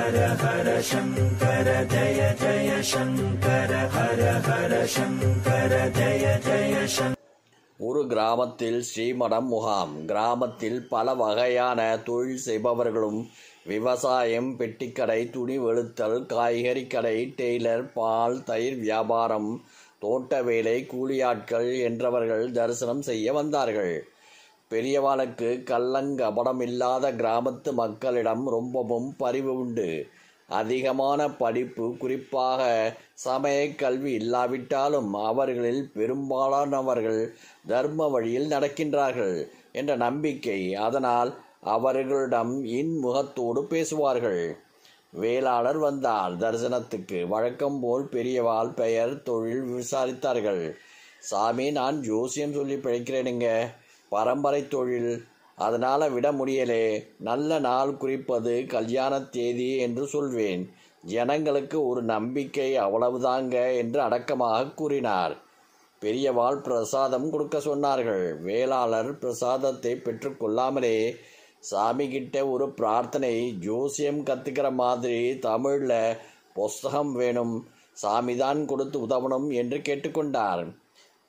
ஹர ஹர சங்கர ஜய ஜய சங்கர ஹர ஹர சங்கர ஜய ஜய சங்கர ஒரு கிராமத்தில் ஸ்ரீமடம் முகாம். கிராமத்தில் பல வகையான தொழில் செய்பவர்களும் விவசாயம் பெட்டிக்கடை துணி வெளுத்தல் காய்கறி கடை டெய்லர் பால் தயிர் வியாபாரம் தோட்ட வேலை கூலியாட்கள் என்றவர்கள் தரிசனம் செய்ய வந்தார்கள். பெரியவாளுக்கு கள்ளங்கபடம் இல்லாத கிராமத்து மக்களிடம் ரொம்பவும் பரிவு உண்டு. அதிகமான படிப்பு குறிப்பாக சமய கல்வி இல்லாவிட்டாலும் அவர்களில் பெரும்பாலானவர்கள் தர்ம வழியில் நடக்கின்றார்கள் என்ற நம்பிக்கை. அதனால் அவர்களிடம் இன்முகத்தோடு பேசுவார்கள். வேளாளர் வந்தார் தரிசனத்துக்கு. வழக்கம் போல் பெரியவாள் பெயர் தொழில் விசாரித்தார்கள். சாமி நான் ஜோசியம் சொல்லி பிழைக்கிறேனுங்க. பரம்பரை தொழில். அதனால் விட முடியலே. நல்ல நாள் குறிப்பது கல்யாண தேதி என்று சொல்வேன். ஜனங்களுக்கு ஒரு நம்பிக்கை அவ்வளவுதாங்க என்று அடக்கமாக கூறினார். பெரியவாள் பிரசாதம் கொடுக்க சொன்னார்கள். வேளாளர் பிரசாதத்தை பெற்றுக்கொள்ளாமலே சாமி கிட்ட ஒரு பிரார்த்தனை ஜோசியம் கத்துக்கிற மாதிரி தமிழில் புஸ்தகம் வேணும் சாமிதான் கொடுத்து உதவணும் என்று கேட்டுக்கொண்டார்.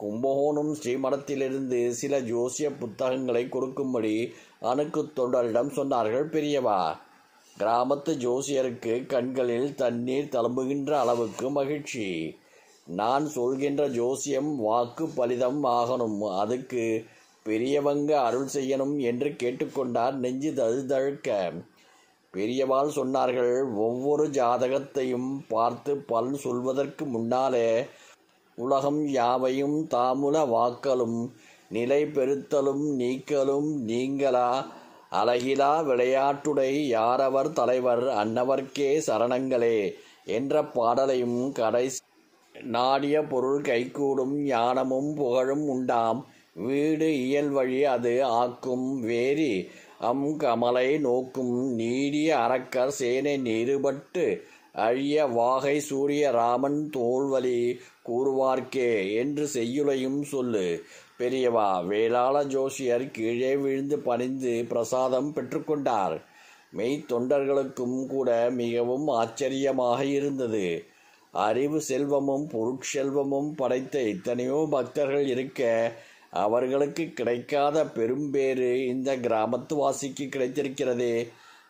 கும்பகோணம் ஸ்ரீமடத்திலிருந்து சில ஜோசிய புத்தகங்களை கொடுக்கும்படி அணுக்கு தொண்டரிடம் சொன்னார்கள் பெரியவா. கிராமத்து ஜோசியருக்கு கண்களில் தண்ணீர் தழும்புகின்ற அளவுக்கு மகிழ்ச்சி. நான் சொல்கின்ற ஜோசியம் வாக்கு பலிதம் ஆகணும். அதுக்கு பெரியவங்க அருள் செய்யணும் என்று கேட்டுக்கொண்டார் நெஞ்சு தழுதழுக்க. பெரியவாள் சொன்னார்கள் ஒவ்வொரு ஜாதகத்தையும் பார்த்து பல் சொல்வதற்கு முன்னாலே உலகம் யாவையும் தாமுல வாக்கலும் நிலை பெருத்தலும் நீக்கலும் நீங்களா? அழகிலா விளையாட்டுடை யாரவர் தலைவர் அன்னவர்க்கே சரணங்களே என்ற பாடலையும் கடைசி நாடிய பொருள் கைகூடும் ஞானமும் புகழும் உண்டாம். வீடு இயல் வழி அது ஆக்கும் வேரி அம் கமலை நோக்கும். நீடிய அறக்கர் சேனை நிறுபட்டு அழிய வாகை சூரிய ராமன் தோல்வலி கூறுவார்க்கே என்று செய்யுளையும் சொல்லு. பெரியவா வேளாள ஜோசியர் கீழே விழுந்து பணிந்து பிரசாதம் பெற்றுக்கொண்டார். மெய் தொண்டர்களுக்கும் கூட மிகவும் ஆச்சரியமாக இருந்தது. அறிவு செல்வமும் பொருட்செல்வமும் படைத்த எத்தனையோ பக்தர்கள் இருக்க அவர்களுக்கு கிடைக்காத பெரும்பேறு இந்த கிராமத்து வாசிக்கு கிடைத்திருக்கிறதே.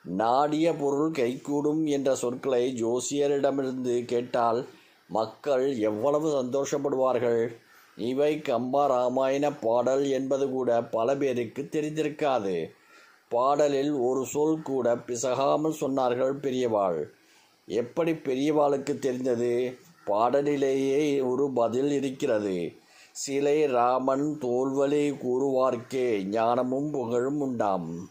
நாடிய பொருள் கைகூடும் என்ற சொற்களை ஜோசியரிடமிருந்து கேட்டால் மக்கள் எவ்வளவு சந்தோஷப்படுவார்கள்? இவை கம்பா ராமாயண பாடல் என்பது கூட பல பேருக்கு தெரிந்திருக்காது. பாடலில் ஒரு சொல் கூட பிசகாமல் சொன்னார்கள் பெரியவாள். எப்படி பெரியவாளுக்கு தெரிந்தது? பாடலிலேயே ஒரு பதில் இருக்கிறது. சிலை ராமன் தோல்வலி கூறுவார்க்கே ஞானமும் புகழும் உண்டாம்.